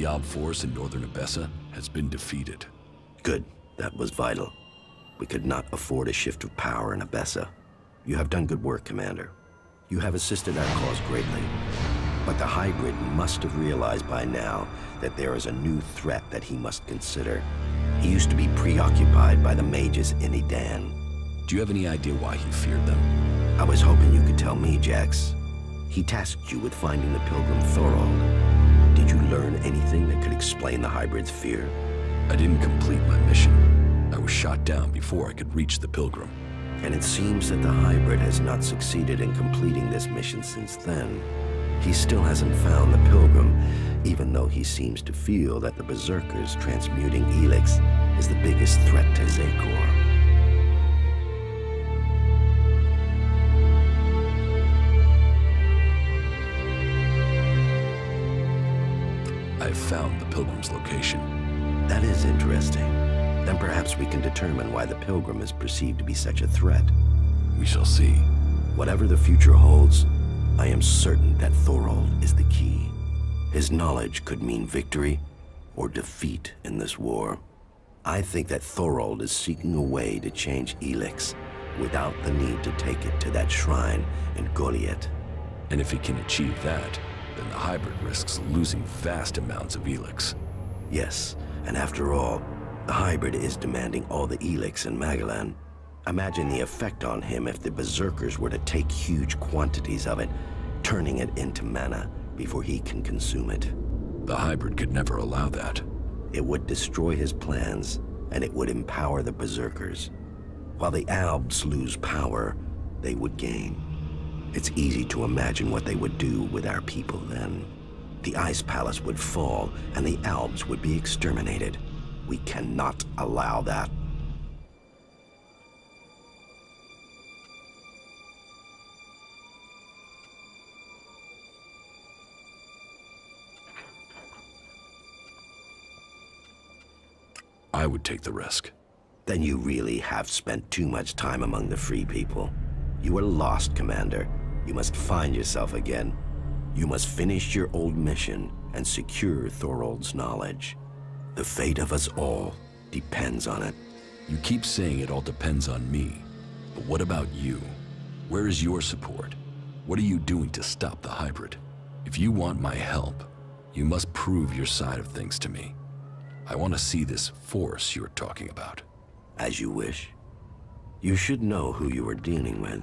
The Alb force in northern Abessa has been defeated. Good. That was vital. We could not afford a shift of power in Abessa. You have done good work, Commander. You have assisted our cause greatly. But the hybrid must have realized by now that there is a new threat that he must consider. He used to be preoccupied by the mages in Edan. Do you have any idea why he feared them? I was hoping you could tell me, Jax. He tasked you with finding the pilgrim Thorold. Did you learn anything that could explain the hybrid's fear? I didn't complete my mission. I was shot down before I could reach the pilgrim. And it seems that the hybrid has not succeeded in completing this mission since then. He still hasn't found the pilgrim, even though he seems to feel that the Berserkers transmuting Elex is the biggest threat to Xacor. Pilgrim's location. That is interesting. Then perhaps we can determine why the Pilgrim is perceived to be such a threat. We shall see. Whatever the future holds, I am certain that Thorold is the key. His knowledge could mean victory or defeat in this war. I think that Thorold is seeking a way to change Elex without the need to take it to that shrine in Goliet. And if he can achieve that, then the hybrid risks losing vast amounts of Elex. Yes, and after all, the hybrid is demanding all the Elex in Magellan. Imagine the effect on him if the Berserkers were to take huge quantities of it, turning it into mana before he can consume it. The hybrid could never allow that. It would destroy his plans, and it would empower the Berserkers. While the Albs lose power, they would gain. It's easy to imagine what they would do with our people then. The Ice Palace would fall, and the Albs would be exterminated. We cannot allow that. I would take the risk. Then you really have spent too much time among the Free People. You are lost, Commander. You must find yourself again. You must finish your old mission and secure Thorold's knowledge. The fate of us all depends on it. You keep saying it all depends on me. But what about you? Where is your support? What are you doing to stop the hybrid? If you want my help, you must prove your side of things to me. I want to see this force you're talking about. As you wish. You should know who you are dealing with.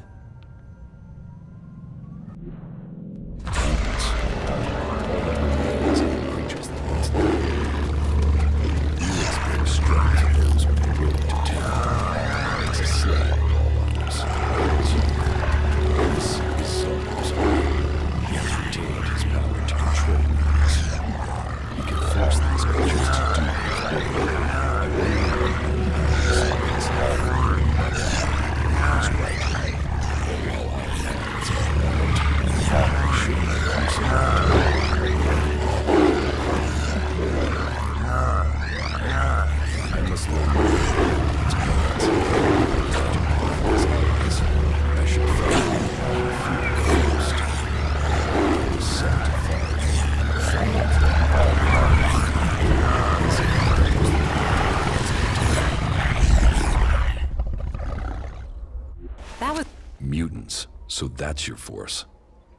That's your force.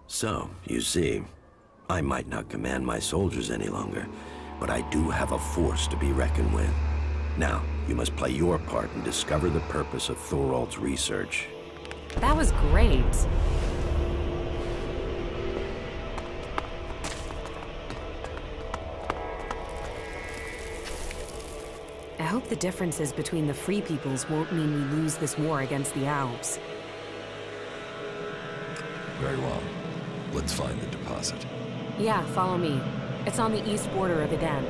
So, you see, I might not command my soldiers any longer, but I do have a force to be reckoned with. Now, you must play your part and discover the purpose of Thorold's research. That was great. I hope the differences between the Free Peoples won't mean we lose this war against the Albs. Very well. Let's find the deposit. Yeah, follow me. It's on the east border of Edan.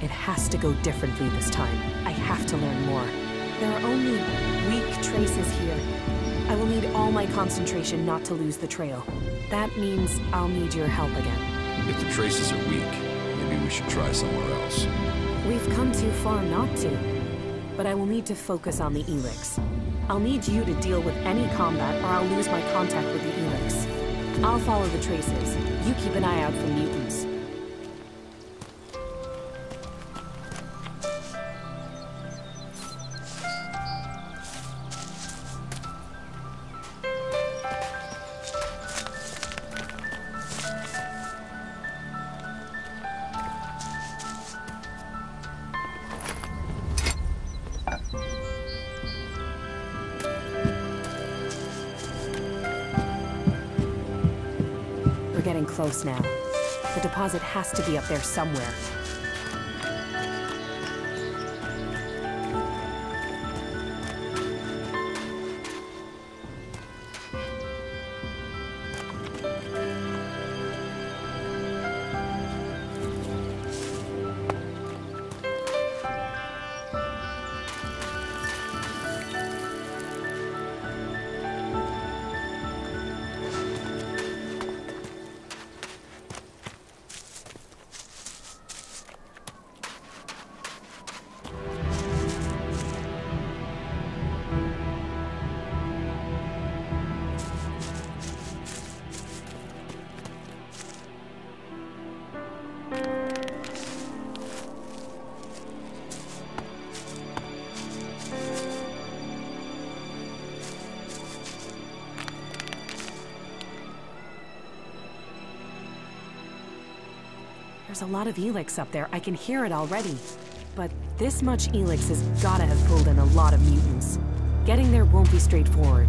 It has to go differently this time. I have to learn more. There are only weak traces here. I will need all my concentration not to lose the trail. That means I'll need your help again. If the traces are weak, maybe we should try somewhere else. We've come too far not to. But I will need to focus on the Elex. I'll need you to deal with any combat or I'll lose my contact with the Elex. I'll follow the traces. You keep an eye out for mutants. To be up there somewhere. There's a lot of Elex up there. I can hear it already. But this much Elex has gotta have pulled in a lot of mutants. Getting there won't be straightforward.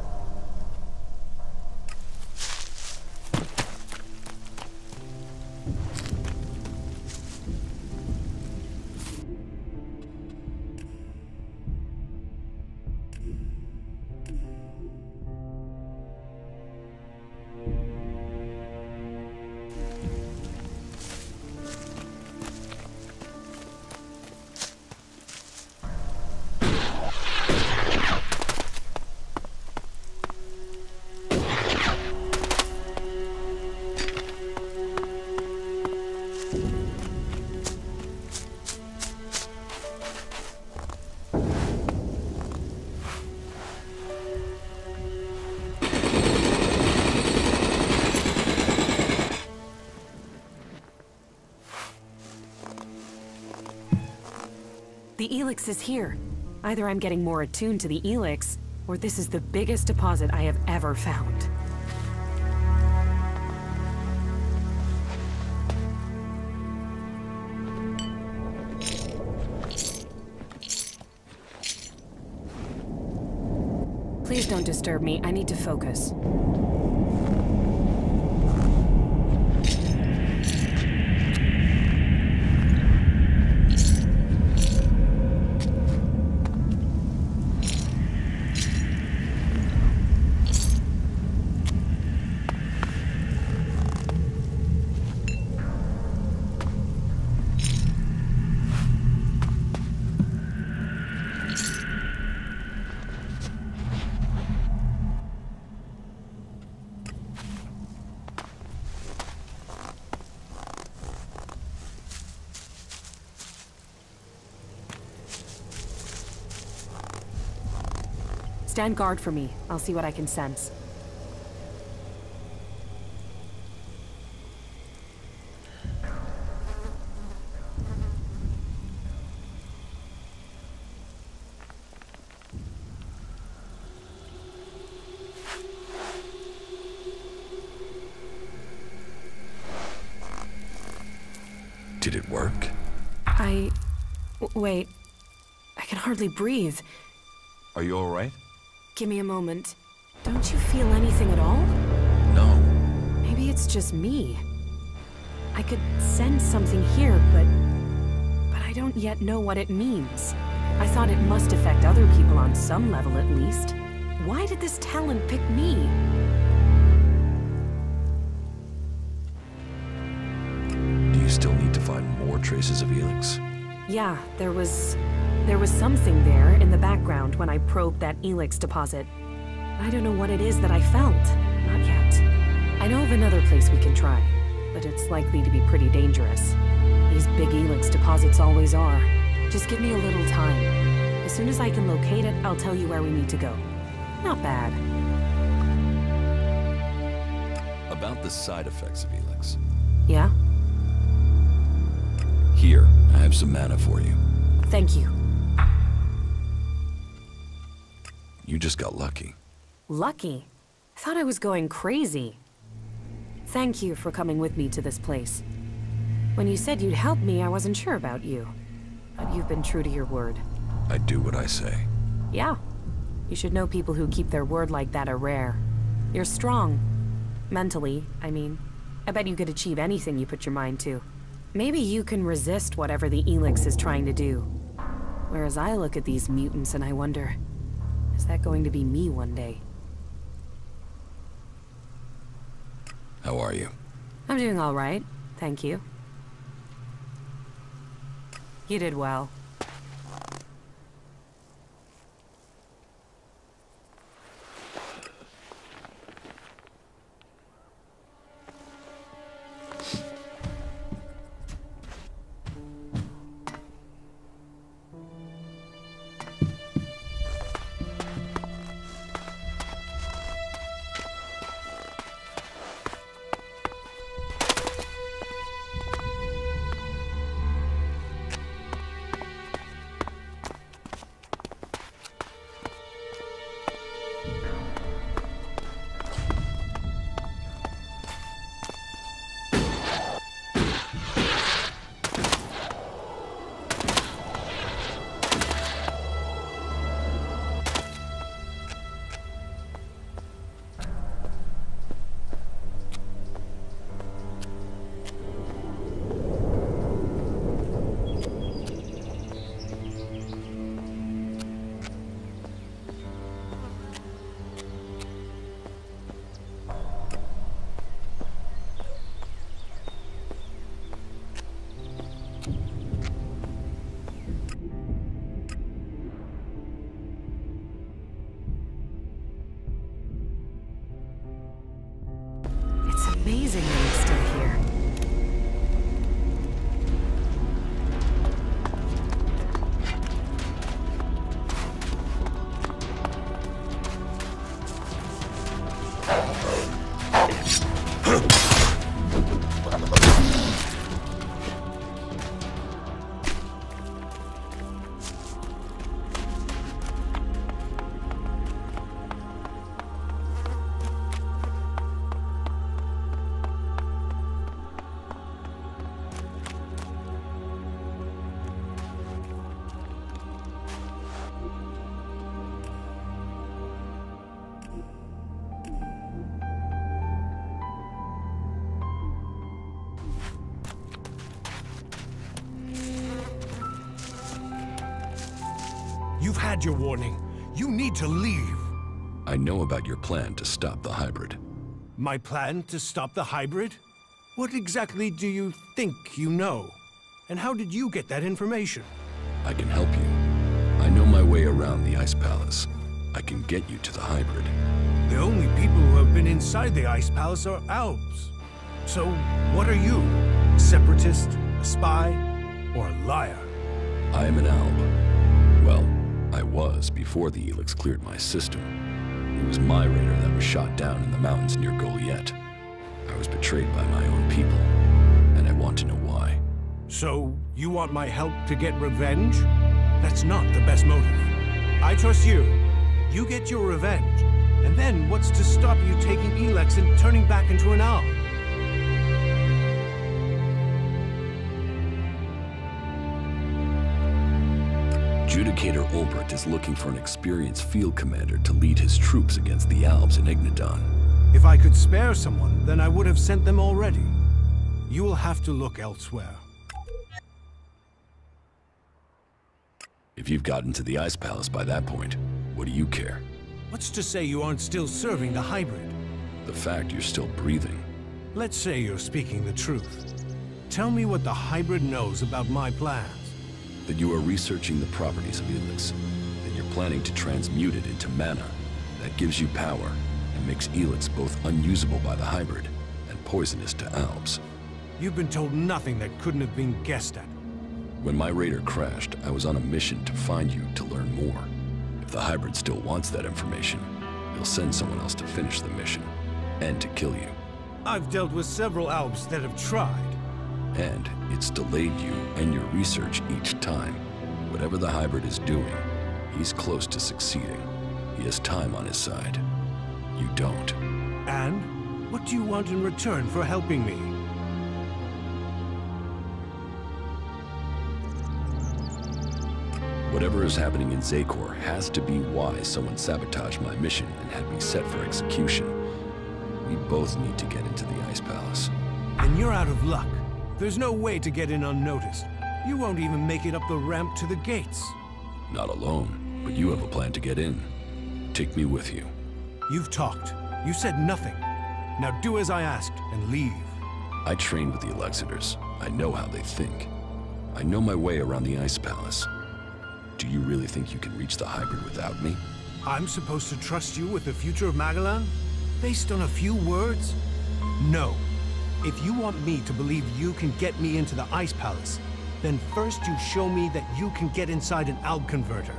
The Elex is here. Either I'm getting more attuned to the Elex, or this is the biggest deposit I have ever found. Please don't disturb me. I need to focus. Stand guard for me. I'll see what I can sense. Did it work? I... Wait. I can hardly breathe. Are you alright? Give me a moment. Don't you feel anything at all? No. Maybe it's just me. I could sense something here, but... But I don't yet know what it means. I thought it must affect other people on some level at least. Why did this talent pick me? Do you still need to find more traces of Elex? Yeah, there was... There was something there in the background when I probed that Elex deposit. I don't know what it is that I felt. Not yet. I know of another place we can try, but it's likely to be pretty dangerous. These big Elex deposits always are. Just give me a little time. As soon as I can locate it, I'll tell you where we need to go. Not bad. About the side effects of Elex. Yeah? Here, I have some mana for you. Thank you. You just got lucky. Lucky. I thought I was going crazy. Thank you for coming with me to this place. When you said you'd help me, I wasn't sure about you. But you've been true to your word. I do what I say. Yeah. You should know people who keep their word like that are rare. You're strong. Mentally, I mean. I bet you could achieve anything you put your mind to. Maybe you can resist whatever the Elex is trying to do. Whereas I look at these mutants and I wonder, is that going to be me one day? How are you? I'm doing all right, thank you. You did well. Had your warning. You need to leave. I know about your plan to stop the hybrid. My plan to stop the hybrid? What exactly do you think you know? And how did you get that information? I can help you. I know my way around the Ice Palace. I can get you to the hybrid. The only people who have been inside the Ice Palace are Albs. So, what are you? A separatist? A spy? Or a liar? I am an Alb. I was before the Elex cleared my system. It was my raider that was shot down in the mountains near Goliet. I was betrayed by my own people, and I want to know why. So, you want my help to get revenge? That's not the best motive. I trust you. You get your revenge. And then what's to stop you taking Elex and turning back into an owl? Judicator Olbert is looking for an experienced field commander to lead his troops against the Albs in Ignadon. If I could spare someone, then I would have sent them already. You will have to look elsewhere. If you've gotten to the Ice Palace by that point, what do you care? What's to say you aren't still serving the hybrid? The fact you're still breathing. Let's say you're speaking the truth. Tell me what the hybrid knows about my plans. That you are researching the properties of Elex. That you're planning to transmute it into mana. That gives you power and makes Elex both unusable by the hybrid and poisonous to Albs. You've been told nothing that couldn't have been guessed at. When my raider crashed, I was on a mission to find you to learn more. If the hybrid still wants that information, he'll send someone else to finish the mission and to kill you. I've dealt with several Albs that have tried. And it's delayed you and your research each time. Whatever the hybrid is doing, he's close to succeeding. He has time on his side. You don't. And what do you want in return for helping me? Whatever is happening in Xacor has to be why someone sabotaged my mission and had me set for execution. We both need to get into the Ice Palace. Then you're out of luck. There's no way to get in unnoticed. You won't even make it up the ramp to the gates. Not alone, but you have a plan to get in. Take me with you. You've talked. You said nothing. Now do as I asked and leave. I trained with the Alexiters. I know how they think. I know my way around the Ice Palace. Do you really think you can reach the hybrid without me? I'm supposed to trust you with the future of Magellan? Based on a few words? No. If you want me to believe you can get me into the Ice Palace, then first you show me that you can get inside an Alb converter.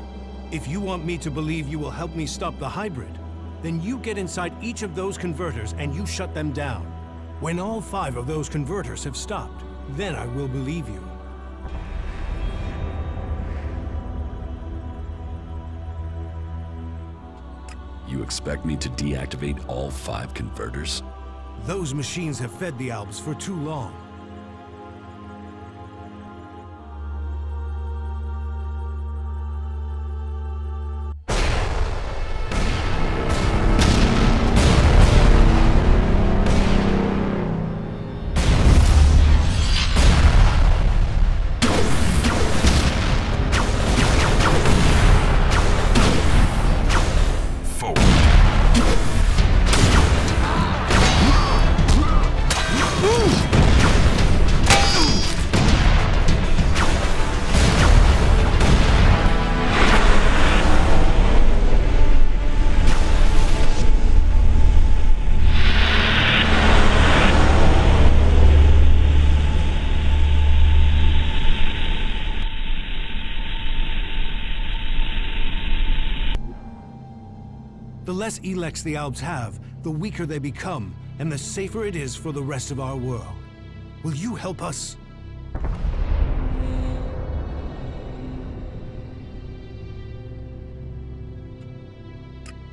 If you want me to believe you will help me stop the hybrid, then you get inside each of those converters and you shut them down. When all five of those converters have stopped, then I will believe you. You expect me to deactivate all five converters? Those machines have fed the Albs for too long. Elex the Albs have, the weaker they become, and the safer it is for the rest of our world. Will you help us?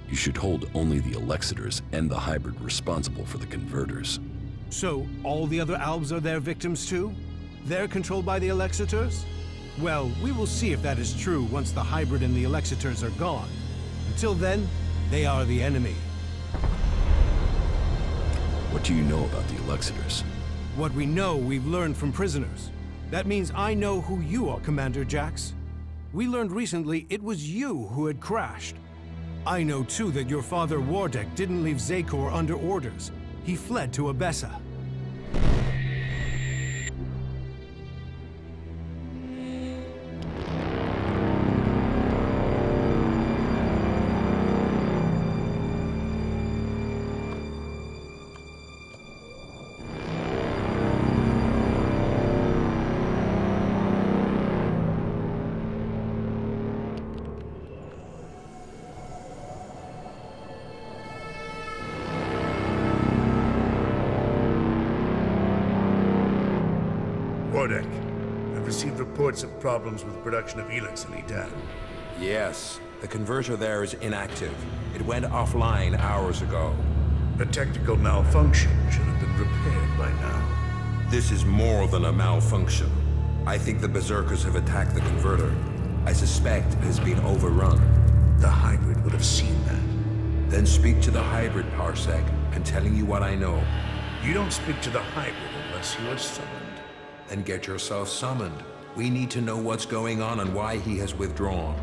You should hold only the Alexiters and the hybrid responsible for the converters. So, all the other Albs are their victims too? They're controlled by the Alexiters? Well, we will see if that is true once the hybrid and the Alexiters are gone. Until then, they are the enemy. What do you know about the Alexiters? What we know, we've learned from prisoners. That means I know who you are, Commander Jax. We learned recently it was you who had crashed. I know too that your father Wardek didn't leave Xacor under orders. He fled to Abessa. Problems with production of Elex in Edan. Yes, the converter there is inactive. It went offline hours ago. A technical malfunction should have been repaired by now. This is more than a malfunction. I think the Berserkers have attacked the converter. I suspect it has been overrun. The hybrid would have seen that. Then speak to the hybrid, Parsec. I'm telling you what I know. You don't speak to the hybrid unless you are summoned. Then get yourself summoned. We need to know what's going on and why he has withdrawn.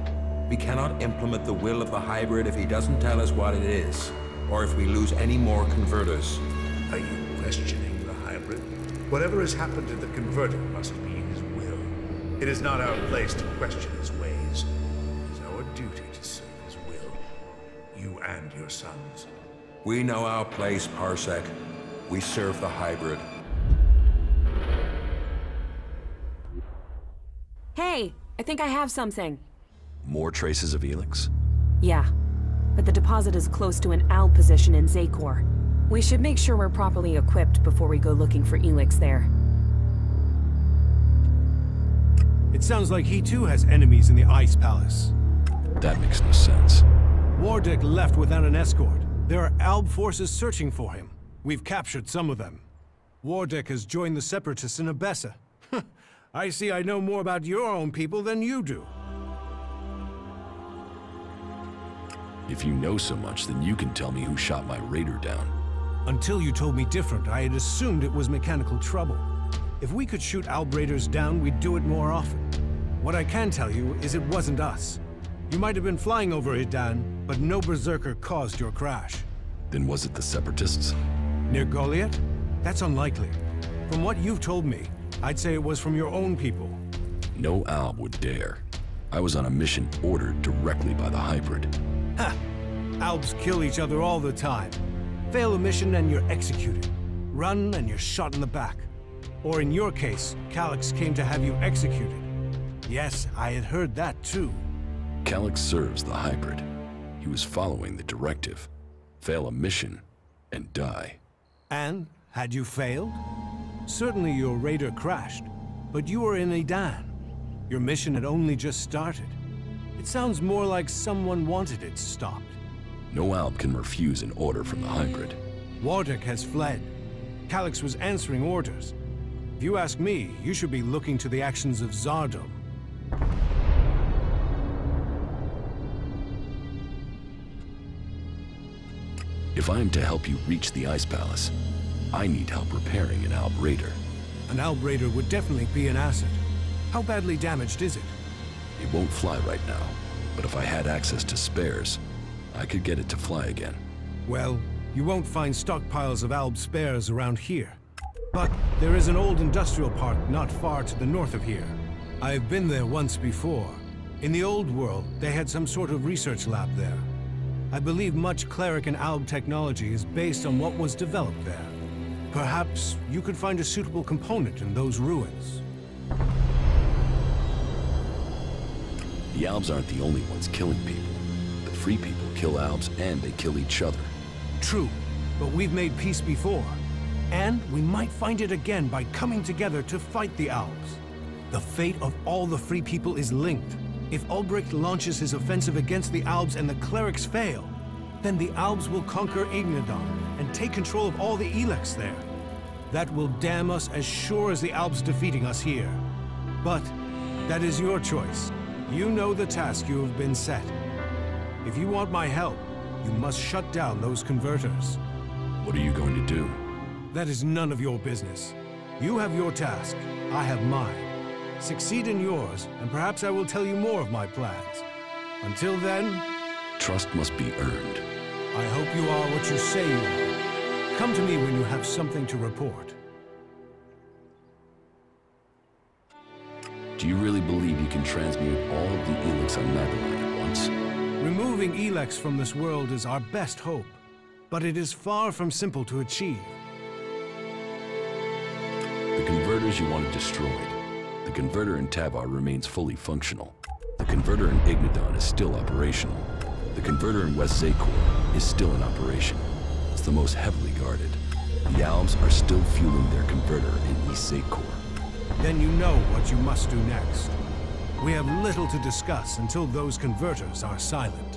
We cannot implement the will of the hybrid if he doesn't tell us what it is, or if we lose any more converters. Are you questioning the hybrid? Whatever has happened to the converter must be his will. It is not our place to question his ways. It is our duty to serve his will. You and your sons. We know our place, Parsec. We serve the hybrid. Hey, I think I have something. More traces of Elex? Yeah, but the deposit is close to an Alb position in Xacor. We should make sure we're properly equipped before we go looking for Elex there. It sounds like he too has enemies in the Ice Palace. That makes no sense. Wardek left without an escort. There are Alb forces searching for him. We've captured some of them. Wardek has joined the Separatists in Abessa. I see I know more about your own people than you do. If you know so much, then you can tell me who shot my raider down. Until you told me different, I had assumed it was mechanical trouble. If we could shoot Alb raiders down, we'd do it more often. What I can tell you is it wasn't us. You might have been flying over Edan, but no Berserker caused your crash. Then was it the Separatists? Near Goliet? That's unlikely. From what you've told me, I'd say it was from your own people. No Alb would dare. I was on a mission ordered directly by the hybrid. Ha! Albs kill each other all the time. Fail a mission and you're executed. Run and you're shot in the back. Or in your case, Kallax came to have you executed. Yes, I had heard that too. Kallax serves the hybrid. He was following the directive. Fail a mission and die. And, had you failed? Certainly your raider crashed, but you were in Edan. Your mission had only just started. It sounds more like someone wanted it stopped. No Alb can refuse an order from the hybrid. Wardek has fled. Kallax was answering orders. If you ask me, you should be looking to the actions of Zardom. If I am to help you reach the Ice Palace, I need help repairing an Alb Raider. An Alb Raider would definitely be an asset. How badly damaged is it? It won't fly right now, but if I had access to spares, I could get it to fly again. Well, you won't find stockpiles of Alb spares around here. But there is an old industrial park not far to the north of here. I've been there once before. In the old world, they had some sort of research lab there. I believe much cleric and Alb technology is based on what was developed there. Perhaps you could find a suitable component in those ruins. The Albs aren't the only ones killing people. The Free People kill Albs and they kill each other. True, but we've made peace before. And we might find it again by coming together to fight the Albs. The fate of all the Free People is linked. If Ulbricht launches his offensive against the Albs and the clerics fail, then the Albs will conquer Ignadon take control of all the Elex there. That will damn us as sure as the Albs defeating us here. But that is your choice. You know the task you have been set. If you want my help, you must shut down those converters. What are you going to do? That is none of your business. You have your task, I have mine. Succeed in yours, and perhaps I will tell you more of my plans. Until then... Trust must be earned. I hope you are what you say you are. Come to me when you have something to report. Do you really believe you can transmute all of the Elex on Magalan at once? Removing Elex from this world is our best hope, but it is far from simple to achieve. The converters you wanted destroyed. The converter in Tavar remains fully functional. The converter in Ignadon is still operational. The converter in West Xacor is still in operation. The most heavily guarded. The Albs are still fueling their converter in East. Then you know what you must do next. We have little to discuss until those converters are silent.